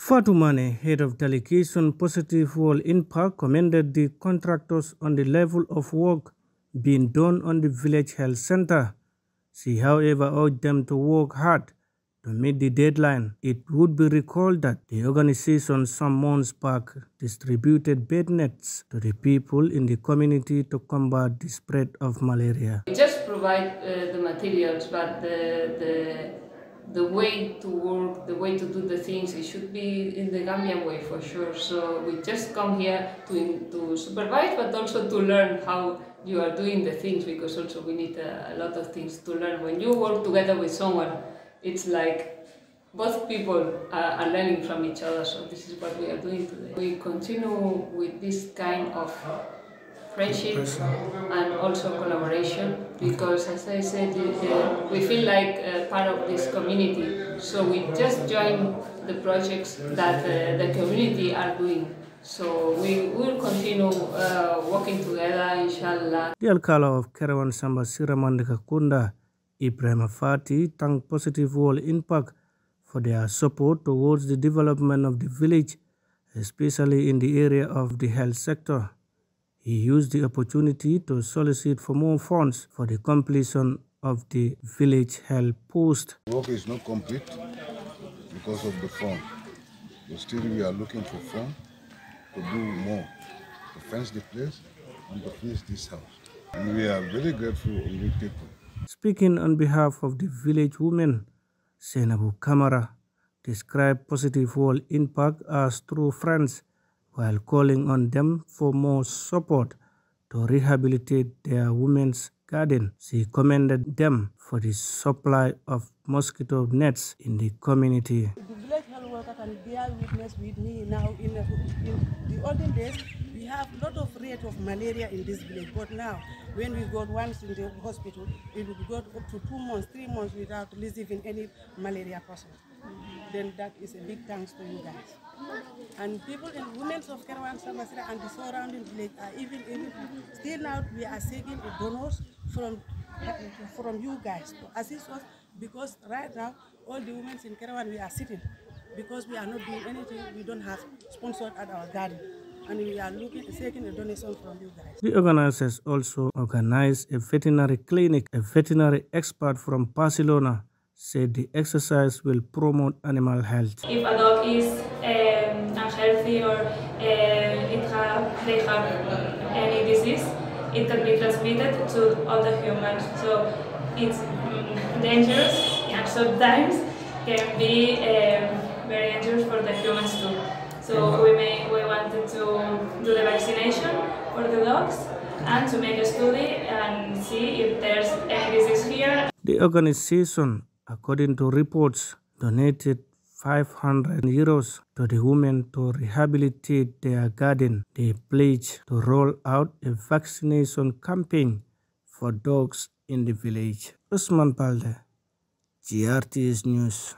Fatumane, head of delegation Positive World Impact, commended the contractors on the level of work being done on the village health center. She, however, urged them to work hard to meet the deadline. It would be recalled that the organization some months back distributed bed nets to the people in the community to combat the spread of malaria. We just provide uh, the materials, but the, the the way to work, the way to do the things, it should be in the Gambian way for sure. So we just come here to, to supervise, but also to learn how you are doing the things, because also we need a, a lot of things to learn. When you work together with someone, it's like both people are, are learning from each other, so this is what we are doing today. We continue with this kind of friendship and also collaboration because as I said uh, we feel like uh, part of this community. So we just join the projects that uh, the community are doing. So we will continue uh, working together inshallah. The alkalo of Kerewan Samba Siramandika Kunda Ibrahim Fati thanked Positive World Impact for their support towards the development of the village especially in the area of the health sector he used the opportunity to solicit for more funds for the completion of the village health post. Work is not complete because of the fund. But still we are looking for fund to do more, to fence the place and to finish this house. And we are very grateful to the people. Speaking on behalf of the village women, Senabu Kamara described Positive World Impact as true friends while calling on them for more support to rehabilitate their women's garden. She commended them for the supply of mosquito nets in the community. The village health worker can bear witness with me now. In, the, in the olden days, we have a lot of rate of malaria in this village, but now when we go once in the hospital, it will go up to two months, three months without receiving any malaria person. Then that is a big thanks to you guys. And people in women of Kerewan Samasira and the surrounding village are even, even still now we are seeking donors from from you guys to assist us because right now all the women in Kerewan we are sitting because we are not doing anything. We don't have sponsored at our garden. And we are looking, seeking a donation from you guys. The organizers also organized a veterinary clinic. A veterinary expert from Barcelona said the exercise will promote animal health. If a dog is um, unhealthy or uh, it have, they have any disease, it can be transmitted to other humans. So it's um, dangerous and sometimes can be um, very dangerous for the humans too. So we, may, we wanted to do the vaccination for the dogs and to make a study and see if there's any disease here. The organization according to reports, donated 500 euros to the women to rehabilitate their garden. They pledged to roll out a vaccination campaign for dogs in the village. Ousman Baldeh, GRTS News.